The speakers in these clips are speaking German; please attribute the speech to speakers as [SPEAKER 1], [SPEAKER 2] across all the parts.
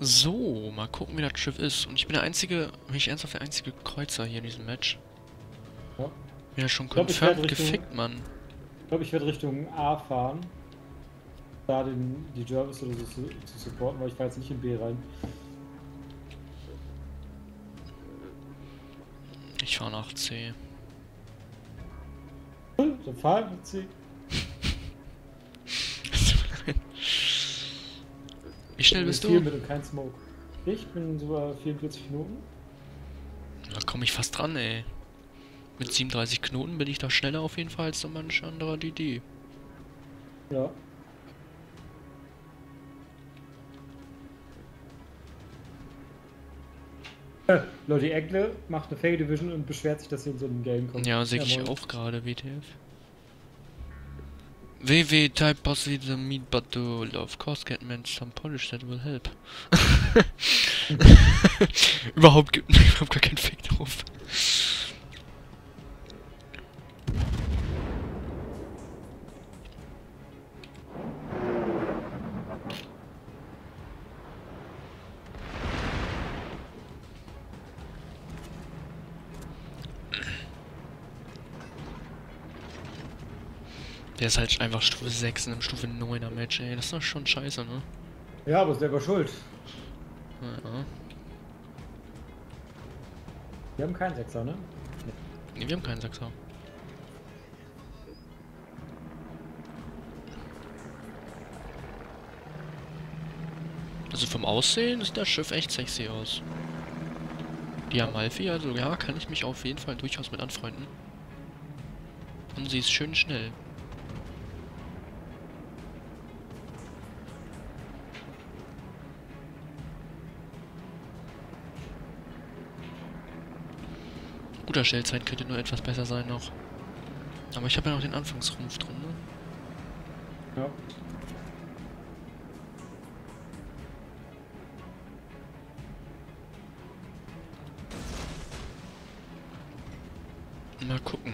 [SPEAKER 1] So, mal gucken, wie das Schiff ist. Und ich bin der einzige, bin ich ernsthaft der einzige Kreuzer hier in diesem Match.
[SPEAKER 2] Ja.
[SPEAKER 1] Ja, schon
[SPEAKER 2] Ich glaub, ich
[SPEAKER 1] confirmed
[SPEAKER 2] Richtung-
[SPEAKER 1] gefickt, Mann.
[SPEAKER 2] Ich glaube, ich werde Richtung A fahren. Da den, die Jervis oder so zu, zu supporten, weil ich fahre jetzt nicht in B rein.
[SPEAKER 1] Ich fahre nach C.
[SPEAKER 2] Dann fahren mit C.
[SPEAKER 1] Wie schnell bist du?
[SPEAKER 2] mit und kein Smoke. Ich bin sogar 44 Minuten.
[SPEAKER 1] Da komme ich fast dran, ey. Mit 37 Knoten bin ich da schneller auf jeden Fall als so manch anderer DD.
[SPEAKER 2] Ja. Äh, Leute, Eckle macht eine Fail Division und beschwert sich, dass sie in so einem Game kommt.
[SPEAKER 1] Ja, sehe ich auch gerade, WTF. WW type possibly the meat but to of course get meant some polish that will help. überhaupt gibt überhaupt gar kein Fick drauf. Der ist halt einfach Stufe 6 in einem Stufe 9er Match, ey. Das ist doch schon scheiße, ne?
[SPEAKER 2] Ja, aber selber schuld.
[SPEAKER 1] Ja.
[SPEAKER 2] Wir haben keinen Sechser, ne?
[SPEAKER 1] Nee, wir haben keinen Sechser. Also vom Aussehen sieht das Schiff echt sexy aus. Die Amalfi, also ja, kann ich mich auf jeden Fall durchaus mit anfreunden. Und sie ist schön schnell. Guter Stellzeit könnte nur etwas besser sein noch. Aber ich habe ja noch den Anfangsrumpf drin, ne?
[SPEAKER 2] Ja.
[SPEAKER 1] Mal gucken.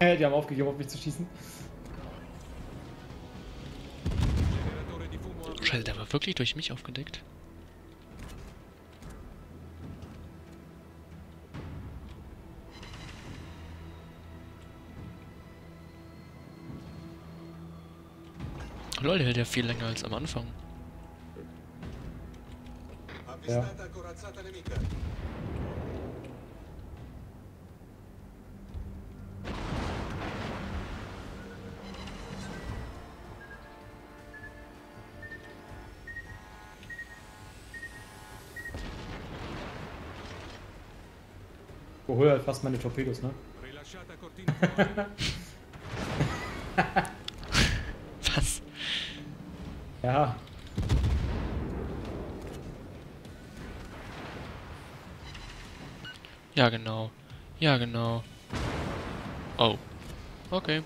[SPEAKER 2] Äh, die haben aufgegeben, auf mich zu schießen.
[SPEAKER 1] Scheiße, der war wirklich durch mich aufgedeckt. Lol, der hält ja viel länger als am Anfang.
[SPEAKER 3] Avvistata
[SPEAKER 2] Überhol halt fast meine Torpedos, ne?
[SPEAKER 1] Was?
[SPEAKER 2] Ja.
[SPEAKER 1] Ja, genau. Ja, genau. Oh. Okay.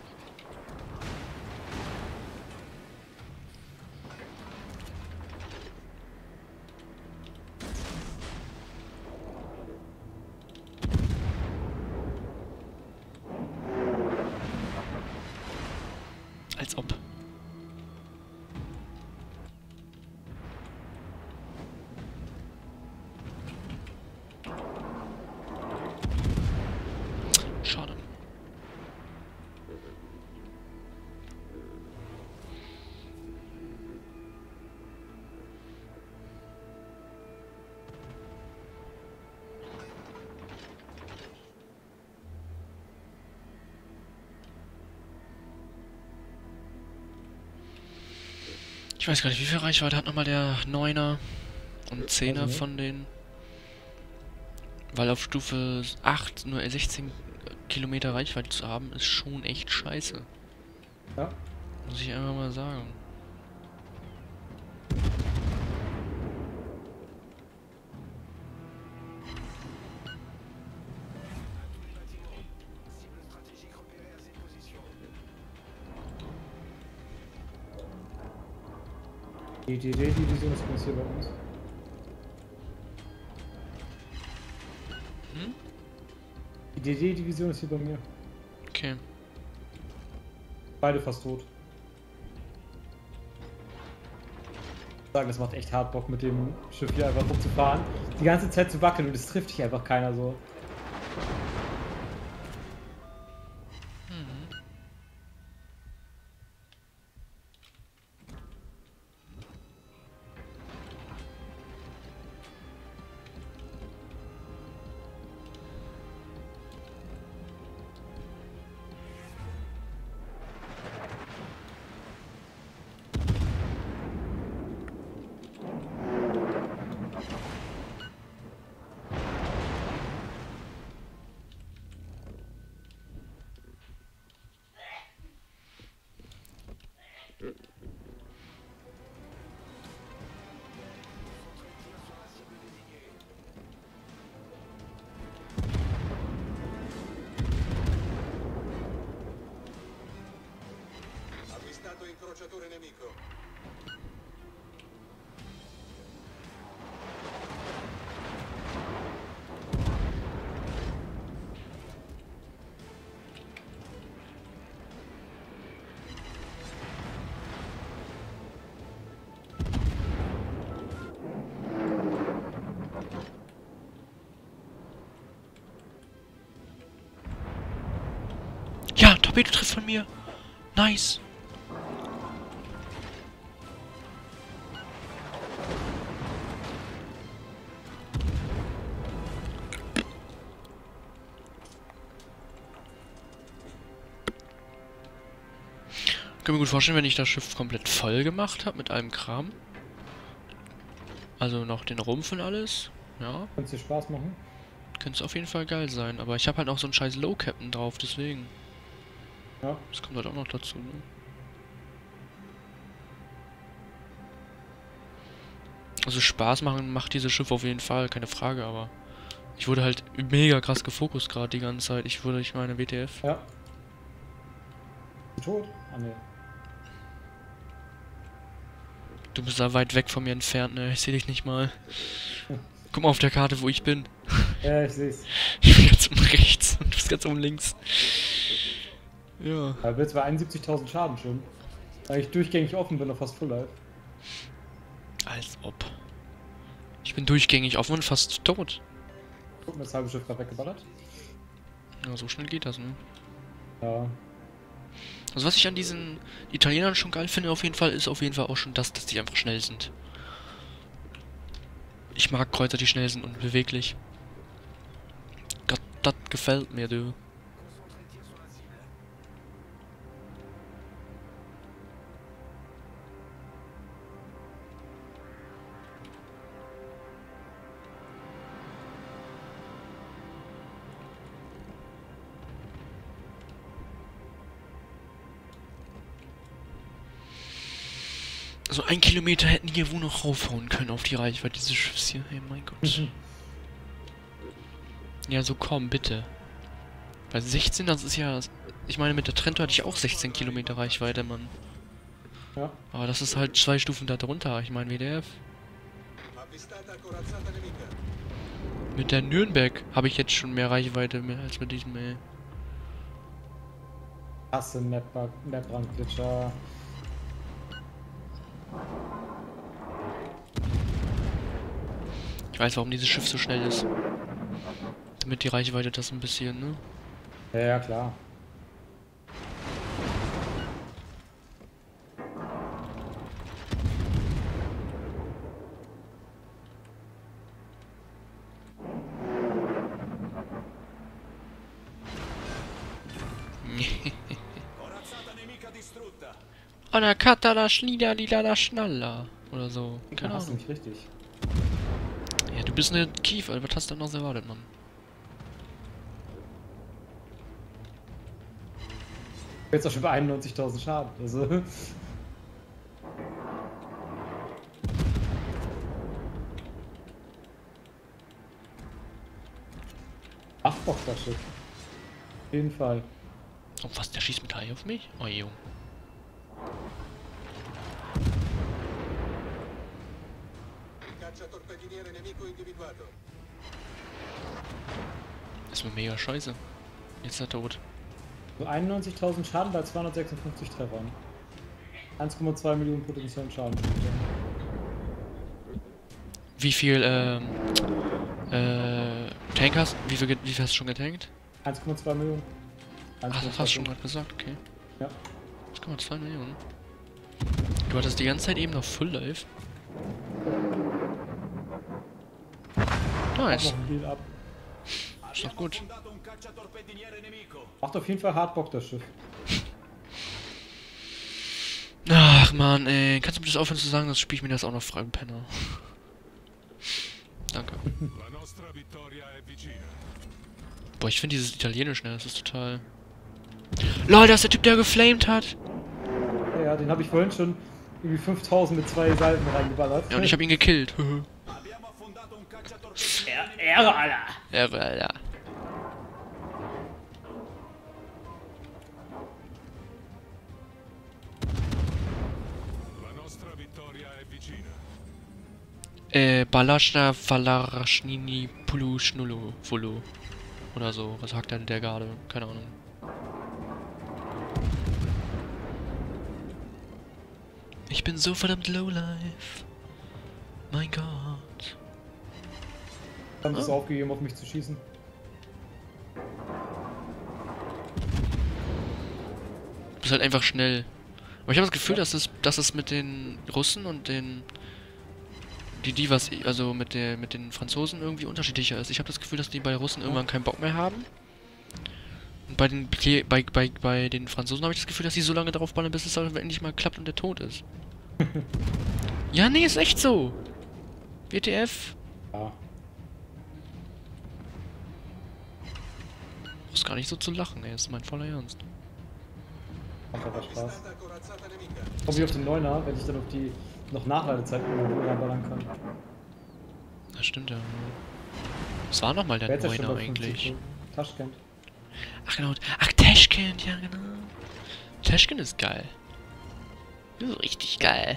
[SPEAKER 1] Ich weiß gar nicht, wie viel Reichweite hat nochmal der 9er und 10er
[SPEAKER 2] nicht.
[SPEAKER 1] von den. Weil auf Stufe 8 nur 16 Kilometer Reichweite zu haben, ist schon echt scheiße.
[SPEAKER 2] Ja.
[SPEAKER 1] Muss ich einfach mal sagen.
[SPEAKER 2] Die DD-Division ist übrigens hier bei uns.
[SPEAKER 1] Hm?
[SPEAKER 2] Die DD-Division ist hier bei mir.
[SPEAKER 1] Okay.
[SPEAKER 2] Beide fast tot. Ich Sagen, das macht echt hart Bock mit dem Schiff hier einfach rumzufahren. Die ganze Zeit zu wackeln und es trifft dich einfach keiner so.
[SPEAKER 3] Avvistato incrociatore nemico.
[SPEAKER 1] Ja, Torpedo trifft von mir. Nice. Kann mir gut vorstellen, wenn ich das Schiff komplett voll gemacht habe mit allem Kram. Also noch den Rumpf und alles. Ja,
[SPEAKER 2] Kannst dir Spaß machen?
[SPEAKER 1] könnte es auf jeden Fall geil sein. Aber ich habe halt auch so einen scheiß Low Captain drauf, deswegen.
[SPEAKER 2] Ja.
[SPEAKER 1] Das kommt halt auch noch dazu, ne? Also Spaß machen macht dieses Schiff auf jeden Fall, keine Frage, aber ich wurde halt mega krass gefokust gerade die ganze Zeit. Ich wurde, ich meine, WTF.
[SPEAKER 2] Ja. Tot? Ah ne.
[SPEAKER 1] Du bist da weit weg von mir entfernt, ne? Ich sehe dich nicht mal. Guck mal auf der Karte, wo ich bin.
[SPEAKER 2] Ja, ich seh's.
[SPEAKER 1] Ich bin ganz oben rechts und du bist ganz oben links. Ja.
[SPEAKER 2] Da wird zwar 71.000 Schaden schon. Weil ich durchgängig offen bin, noch fast full life.
[SPEAKER 1] Als ob. Ich bin durchgängig offen und fast tot.
[SPEAKER 2] Guck mal, das halbe Schiff gerade weggeballert.
[SPEAKER 1] Ja, so schnell geht das, ne?
[SPEAKER 2] Ja.
[SPEAKER 1] Also was ich an diesen Italienern schon geil finde auf jeden Fall, ist auf jeden Fall auch schon das, dass die einfach schnell sind. Ich mag Kreuzer, die schnell sind und beweglich. Gott, das gefällt mir, du. Also ein Kilometer hätten die ja wohl noch raufhauen können auf die Reichweite dieses Schiffs hier. Hey, mein Gott. Ja, so komm, bitte. Bei 16, das ist ja... Ich meine, mit der Trento hatte ich auch 16 Kilometer Reichweite, Mann.
[SPEAKER 2] Ja.
[SPEAKER 1] Aber das ist halt zwei Stufen da drunter. Ich meine, WDF. Mit der Nürnberg habe ich jetzt schon mehr Reichweite mehr als mit diesem, ey.
[SPEAKER 2] Hasse Map-Brandglitscher.
[SPEAKER 1] Ich weiß, warum dieses Schiff so schnell ist. Damit die Reichweite das ein bisschen, ne?
[SPEAKER 2] Ja, ja, klar.
[SPEAKER 3] Corazzata nemica distrutta.
[SPEAKER 1] Ana Katala Schnida Lila Schnaller. Oder so. Keine
[SPEAKER 2] du
[SPEAKER 1] Ahnung.
[SPEAKER 2] mich richtig.
[SPEAKER 1] Ja, du bist eine Kief, Alter. Was hast du denn noch so erwartet, Mann?
[SPEAKER 2] Jetzt auch schon bei 91.000 Schaden. Also. Ach, Bock das Schiff. Auf jeden Fall.
[SPEAKER 1] Oh, was? Der schießt mit Hai auf mich? Oh, Junge. Ist mir mega scheiße. Jetzt ist er tot.
[SPEAKER 2] So 91.000 Schaden bei 256 Treffern. 1,2 Millionen potenziellen Schaden.
[SPEAKER 1] Wie viel, ähm, äh, Tank hast Wie viel, wie viel hast du schon getankt?
[SPEAKER 2] 1,2 Millionen.
[SPEAKER 1] Ach, das
[SPEAKER 2] 1,2
[SPEAKER 1] hast du schon gerade gesagt, okay.
[SPEAKER 2] Ja.
[SPEAKER 1] 1,2 Millionen. Du hattest die ganze Zeit eben noch Full Life. Nice.
[SPEAKER 2] ab.
[SPEAKER 1] Ist doch gut.
[SPEAKER 2] Macht auf jeden Fall hart Bock, das Schiff.
[SPEAKER 1] Ach man, ey. Kannst du mir das aufhören zu sagen, sonst spiel ich mir das auch noch frei, Penner. Danke. Boah, ich finde dieses Italienisch, ne, das ist total... LOL, das ist der Typ, der geflamed hat.
[SPEAKER 2] Ja, ja, den habe ich vorhin schon irgendwie 5000 mit zwei Salven reingeballert.
[SPEAKER 1] Ja, und ich habe ihn gekillt.
[SPEAKER 2] Ehre, Alter!
[SPEAKER 1] Irre, Alter. Äh, Balashna Valarashnini Pulu Schnullu Fulu. Oder so. Was sagt denn der gerade? Keine Ahnung. Ich bin so verdammt lowlife. Mein Gott.
[SPEAKER 2] Haben sie es aufgegeben, auf mich zu schießen.
[SPEAKER 1] Du bist halt einfach schnell. Aber ich habe das Gefühl, dass es, dass es mit den Russen und den die die was also mit der mit den Franzosen irgendwie unterschiedlicher ist. Ich habe das Gefühl, dass die bei Russen irgendwann keinen Bock mehr haben. Und bei den bei bei bei den Franzosen habe ich das Gefühl, dass sie so lange darauf ballern, bis es dann endlich mal klappt und der tot ist. ja, nee, ist echt so. WTF.
[SPEAKER 2] Ja.
[SPEAKER 1] Brauchst gar nicht so zu lachen, ey, das ist mein voller Ernst.
[SPEAKER 2] Macht aber Spaß. Komm ich auf den Neuner, wenn ich dann auf die noch Nachladezeit ballern kann.
[SPEAKER 1] Das stimmt ja. Was war nochmal der
[SPEAKER 2] Wer
[SPEAKER 1] Neuner
[SPEAKER 2] bei 50
[SPEAKER 1] eigentlich?
[SPEAKER 2] Taschkent.
[SPEAKER 1] Ach genau. Ach, Teschkent, ja genau. Teschkent ist geil. Das ist richtig geil.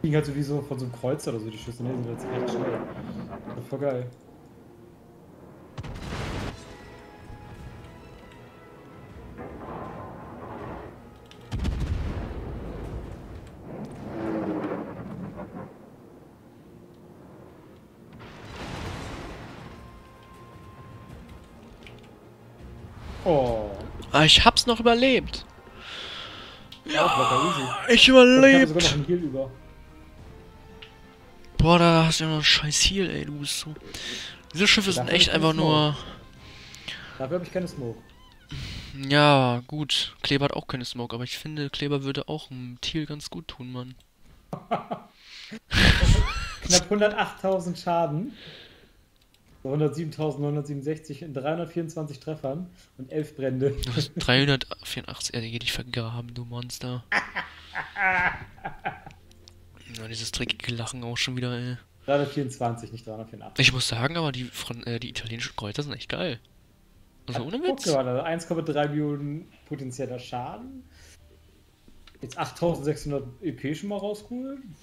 [SPEAKER 2] Ging halt sowieso von so einem Kreuz oder so die Schüsse, ne? Sind jetzt echt schnell. Das voll geil. Oh.
[SPEAKER 1] Ah, ich hab's noch überlebt.
[SPEAKER 2] Ja.
[SPEAKER 1] Ich
[SPEAKER 2] Ich habe sogar noch
[SPEAKER 1] überlebt.
[SPEAKER 2] über.
[SPEAKER 1] Boah, da hast du ja noch einen scheiß Heal, ey. Du bist so... Diese Schiffe sind echt
[SPEAKER 2] hab ich
[SPEAKER 1] einfach nur...
[SPEAKER 2] Dafür habe ich keine Smoke.
[SPEAKER 1] Ja, gut. Kleber hat auch keine Smoke, aber ich finde, Kleber würde auch einem Thiel ganz gut tun, Mann.
[SPEAKER 2] Knapp 108.000 Schaden. So 107.967 in 324 Treffern und 11 Brände.
[SPEAKER 1] Du hast 384, ja, die dich vergraben, du Monster. Ja, dieses dreckige Lachen auch schon wieder, ey.
[SPEAKER 2] 324, nicht 384.
[SPEAKER 1] Ich muss sagen, aber die, von, äh, die italienischen Kreuzer sind echt geil. Also ohne
[SPEAKER 2] Guck
[SPEAKER 1] Witz.
[SPEAKER 2] mal, also 1,3 Millionen potenzieller Schaden. Jetzt 8600 EP schon mal rausgeholen.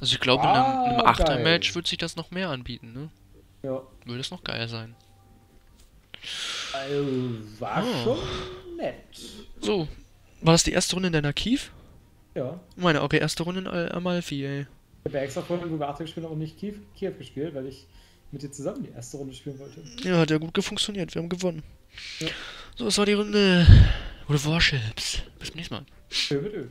[SPEAKER 1] Also ich glaube, in
[SPEAKER 2] Ah,
[SPEAKER 1] einem, einem
[SPEAKER 2] geil.
[SPEAKER 1] 8er-Match wird sich das noch mehr anbieten, ne?
[SPEAKER 2] Ja,
[SPEAKER 1] Würde es noch geil sein.
[SPEAKER 2] also war
[SPEAKER 1] Oh.
[SPEAKER 2] schon nett.
[SPEAKER 1] So, war das die erste Runde in deiner Kief?
[SPEAKER 2] Ja.
[SPEAKER 1] Meine auch erste Runde in Al Amalfi, ey.
[SPEAKER 2] Ich habe ja extra vorhin, Arthur gespielt auch nicht Kiew, Kiew gespielt, weil ich mit dir zusammen die erste Runde spielen wollte.
[SPEAKER 1] Ja, hat ja gut funktioniert, wir haben gewonnen.
[SPEAKER 2] Ja.
[SPEAKER 1] So, das war die Runde. Oder Warships. Bis zum nächsten Mal.
[SPEAKER 2] Schön mit Öl.